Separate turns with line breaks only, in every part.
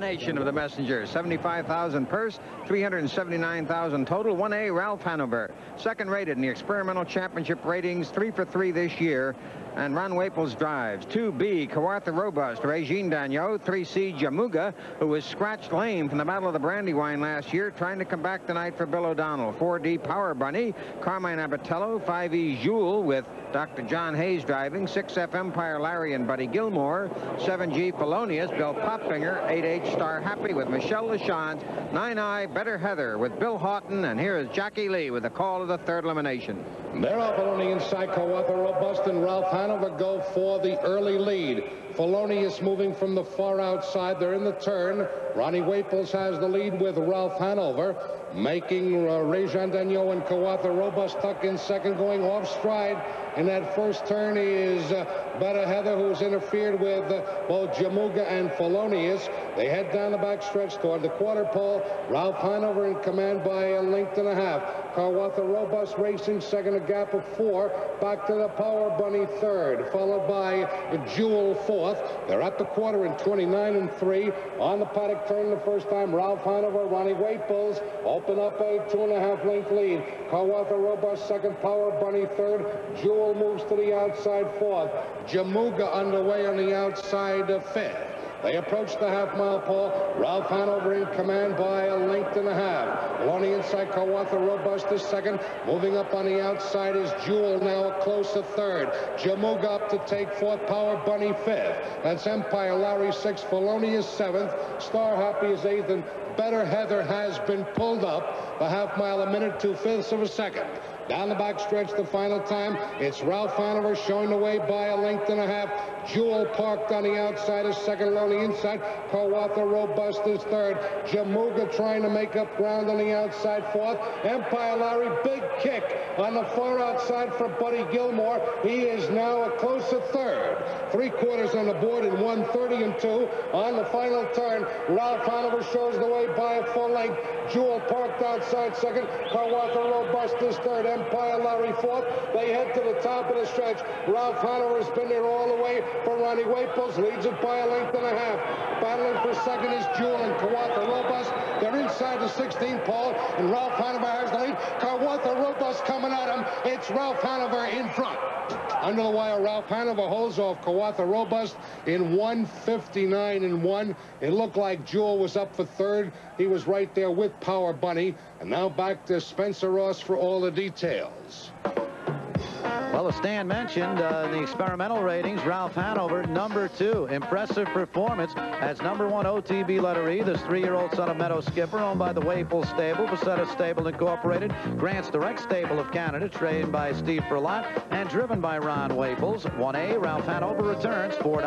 Nation of the messenger 75,000 purse 379,000 total 1a Ralph Hanover. Second rated in the experimental championship ratings three for three this year. And Ron Waples drives. 2b Kawartha Robust Rejean Daigneault. 3c Jamuga who was scratched lame from the Battle of the Brandywine last year trying to come back tonight for Bill O'Donnell. 4d Power Bunny Carmine Abbatiello. 5e Jewel with Dr. John Hayes driving. 6f Empire Larry and Buddy Gilmour 7g Felonious Bill Popfinger. 8h Star Happy with Michel Lachance. Nine Eye Better Heather with Bill Haughton. And here is Jackie Lee with the call of the third elimination.
They're off on the inside. Kawartha Robust and Ralph Hanover go for the early lead. Felonious moving from the far outside. They're in the turn. Ronnie Waples has the lead with Ralph Hanover. Making uh, Daigneault and Kawartha Robust tuck in second, going off stride. In that first turn is uh, Better Heather, who's interfered with uh, both Jamuga and Felonious. They head down the back stretch toward the quarter pole. Ralph Hanover in command by a length and a half. Kawartha Robust racing second, a gap of four. Back to the Power Bunny third, followed by Jewel fourth. They're at the quarter in 29 and three. On the paddock turn the first time, Ralph Hanover, Ronnie Waples open up a two and a half length lead. Kawartha Robust second, Power Bunny third. Jewel moves to the outside fourth. Jamuga underway on the outside fifth. They approach the half-mile pole. Ralph Hanover in command by a length and a half. Along the inside, Kawartha Robust is second. Moving up on the outside is Jewel, now a closer third. Jamuga up to take fourth. Power Bunny fifth. That's Empire Larry sixth. Felonious seventh. Star Happy is eighth. And Better Heather has been pulled up. The half mile, a minute, two fifths of a second. Down the back stretch the final time. It's Ralph Hanover showing the way by a length and a half. Jewel parked on the outside is second on the inside. Kawartha Robust is third. Jamuga trying to make up ground on the outside fourth. Empire Larry, big kick on the far outside for Buddy Gilmour. He is now a closer third. Three quarters on the board in 130 and two. On the final turn, Ralph Hanover shows the way by a full length. Jewel parked outside second. Kawartha Robust is third. Empire Larry fourth. They head to the top of the stretch. Ralph Hanover has been there all the way for Ronnie Waples. Leads it by a length and a half. Battling for second is Jewel and Kawartha Robust. They're inside the 16 pole, and Ralph Hanover has the lead. Kawartha Robust coming at him. It's Ralph Hanover in front. Under the wire, Ralph Hanover holds off Kawartha Robust in 159 and 1. It looked like Jewel was up for third. He was right there with Power Bunny. And now back to Spencer Ross for all the details.
Well, as Stan mentioned, uh, the experimental ratings, Ralph Hanover, number two. Impressive performance as number one OTB letter E, this three-year-old son of Meadow Skipper, owned by the Waples Stable, Becerra Stable Incorporated, Grant's Direct Stable of Canada, trained by Steve Firlotte, and driven by Ron Waples. 1A, Ralph Hanover returns $4,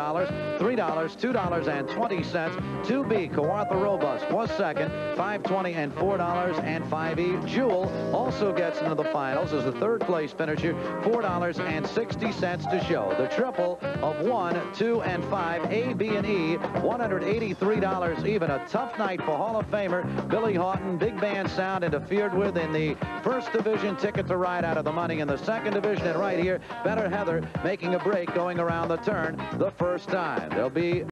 $3, $2.20. 2B, Kawartha Robust was second, 520 and $4, and 5E, Jewel also gets into the finals as the third place finisher, $4 $4.60 to show. The triple of 1, 2, and 5, A, B, and E, $183 even. A tough night for Hall of Famer Billy Haughton. Big band sound interfered with in the first division. Ticket to ride out of the money in the second division. And right here, Better Heather making a break going around the turn the first time. There'll be